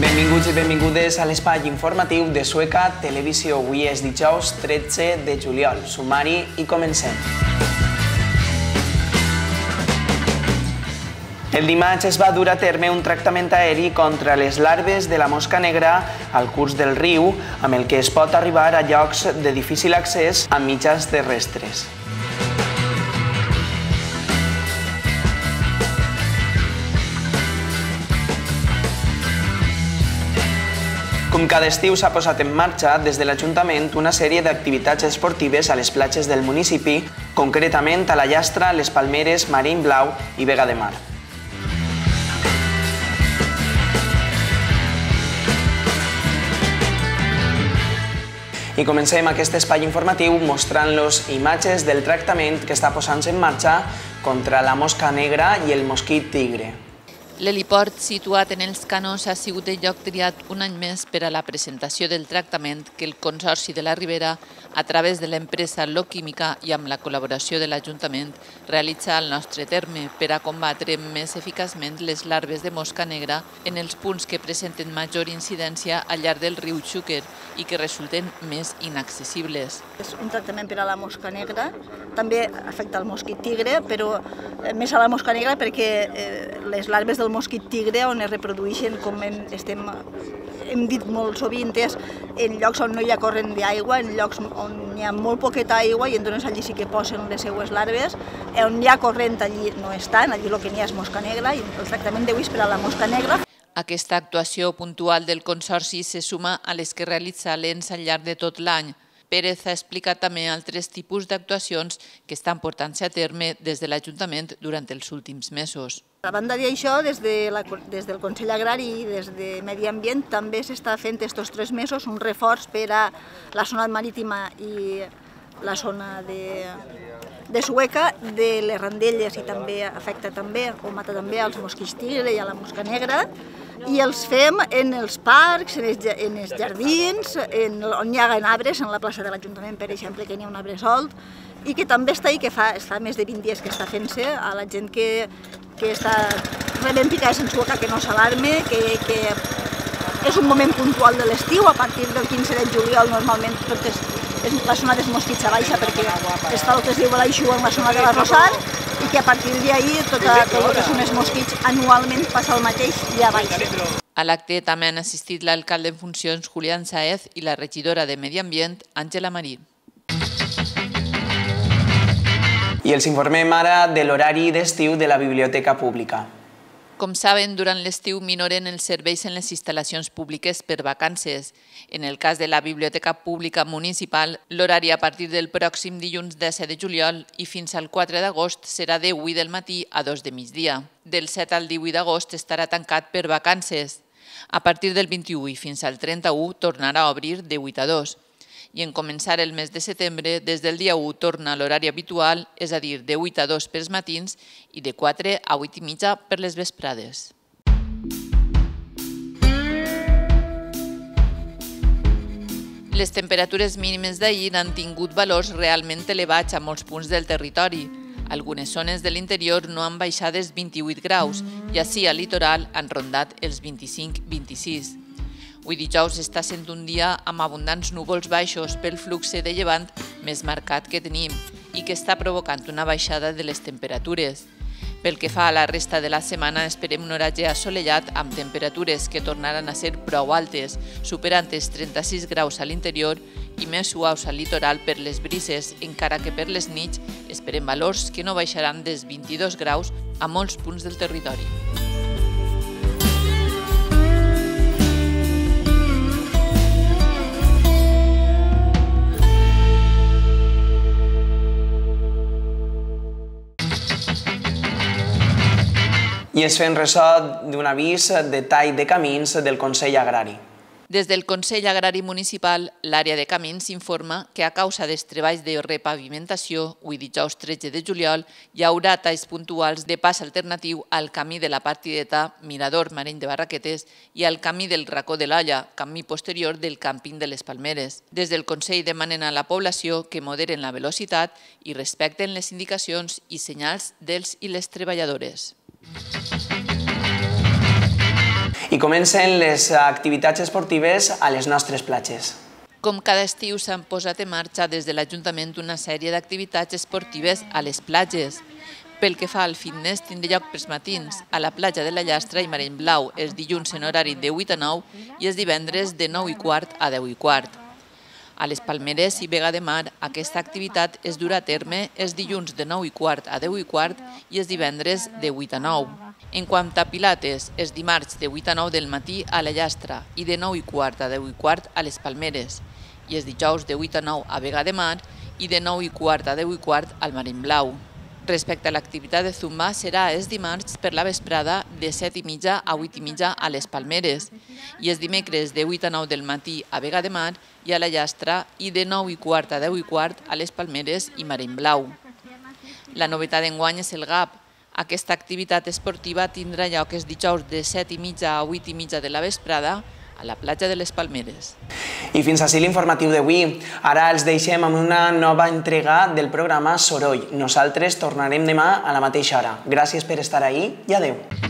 Benvinguts i benvingudes a l'espai informatiu de Sueca Televisió. Avui és dijous 13 de juliol. Sumari i comencem. El dimarts es va dur a terme un tractament aeri contra les larves de la mosca negra al curs del riu, amb el que es pot arribar a llocs de difícil accés amb mitjans terrestres. Com cada estiu s'ha posat en marxa des de l'Ajuntament una sèrie d'activitats esportives a les platges del municipi, concretament a la Llastra, les Palmeres, Marín Blau i Vega de Mar. I comencem aquest espai informatiu mostrant-los imatges del tractament que està posant-se en marxa contra la mosca negra i el mosquit tigre. L'heliport situat en els canons ha sigut el lloc triat un any més per a la presentació del tractament que el Consorci de la Ribera, a través de l'empresa Loquímica i amb la col·laboració de l'Ajuntament, realitza al nostre terme per a combatre més eficaçment les larves de mosca negra en els punts que presenten major incidència al llarg del riu Xúquer i que resulten més inaccessibles. És un tractament per a la mosca negra, també afecta el mosquit tigre, però eh, més a la mosca negra perquè eh, les larves del mosquit tigre on es reprodueixen, com hem, estem, hem dit molt sovint, és en llocs on no hi ha corrent d'aigua, en llocs on hi ha molt poqueta aigua i entonces allí sí que posen les seues larves, on hi ha corrent allí no estan, allí el que n'hi ha és mosca negra i el tractament d'avui és per a la mosca negra. Aquesta actuació puntual del Consorci se suma a les que realitza l'ENS al llarg de tot l'any, Pérez ha explicat també altres tipus d'actuacions que estan portant-se a terme des de l'Ajuntament durant els últims mesos. A banda d'això, des, de la, des del Consell Agrari i des de Medi Ambient també s'està fent estos tres mesos un reforç per a la zona marítima i la zona de, de Sueca, de les randelles i també afecta també o mata també als mosquits tigre i a la mosca negra. I els fem en els parcs, en els, en els jardins, en, on hi ha arbres, en la plaça de l'Ajuntament, per exemple, que n'hi ha un arbre solt, i que també està ahí, que fa, està més de 20 dies que està fent-se, a la gent que, que està rebent picades en sueca que no s'alarme, que, que és un moment puntual de l'estiu, a partir del 15 de juliol normalment tot és, és la zona dels mosquits a baixa perquè es fa el que es diu l'aixú en la zona de la Rosal i que a partir d'ahir tot, tot el que són els mosquits anualment passa el mateix i a baix. A l'acte també han assistit l'alcalde en funcions Julián Saez i la regidora de Medi Ambient, Àngela Marí. I els informem ara de l'horari d'estiu de la Biblioteca Pública. Com saben, durant l'estiu minoren els serveis en les instal·lacions públiques per vacances. En el cas de la Biblioteca Pública Municipal, l'horari a partir del pròxim dilluns 10 de juliol i fins al 4 d'agost serà de 8 del matí a 2 de migdia. Del 7 al 18 d'agost estarà tancat per vacances. A partir del 21 i fins al 31 tornarà a obrir de 8 a 2 i en començar el mes de setembre, des del dia 1 torna a l'horari habitual, és a dir, de 8 a 2 pels matins i de 4 a 8 i mitja per les vesprades. Les temperatures mínimes d'ahir han tingut valors realment elevats a molts punts del territori. Algunes zones de l'interior no han baixat els 28 graus i així al litoral han rondat els 25-26. Avui dijous està sent un dia amb abundants núvols baixos pel flux de llevant més marcat que tenim i que està provocant una baixada de les temperatures. Pel que fa a la resta de la setmana, esperem un horatge assolellat amb temperatures que tornaran a ser prou altes, superant els 36 graus a l'interior i més suaus al litoral per les brises, encara que per les nits esperem valors que no baixaran dels 22 graus a molts punts del territori. I es fent ressò d'un avís de tall de camins del Consell Agrari. Des del Consell Agrari Municipal, l'àrea de camins informa que a causa dels treballs de repavimentació, avui dijous 13 de juliol, hi haurà talls puntuals de pas alternatiu al camí de la partideta Mirador Mareny de Barraquetes i al camí del Racó de l'Olla, camí posterior del Campín de les Palmeres. Des del Consell demanen a la població que moderen la velocitat i respecten les indicacions i senyals dels i les treballadores. I comencen les activitats esportives a les nostres platges. Com cada estiu s'han posat en marxa des de l'Ajuntament una sèrie d'activitats esportives a les platges. Pel que fa al fitness, tindrà lloc pels matins a la platja de la Llastra i Mareny Blau els dilluns en horari de 8 a 9 i els divendres de 9 i quart a 10 i quart. A les Palmeres i Vega de Mar, aquesta activitat es durà a terme els dilluns de 9 i quart a 10 i quart i els divendres de 8 a 9. En quant a Pilates, els dimarts de 8 a 9 del matí a la Llastra i de 9 i quart a 10 i quart a les Palmeres i els dijous de 8 a 9 a Vega de Mar i de 9 i quart a 10 i quart al Marín Blau. Respecte a l'activitat de Zumba, serà els dimarts per la vesprada de 7 i mitja a 8 i mitja a les Palmeres i els dimecres de 8 a 9 del matí a Vega de Mar i a la Llastra i de 9 i quart a 10 i quart a les Palmeres i Marín Blau. La novetat d'enguany és el GAP. Aquesta activitat esportiva tindrà lloc els dijous de 7 i mitja a 8 i mitja de la vesprada a la platja de les Palmeres. I fins així l'informatiu d'avui. Ara els deixem amb una nova entrega del programa Soroll. Nosaltres tornarem demà a la mateixa hora. Gràcies per estar ahí i adeu.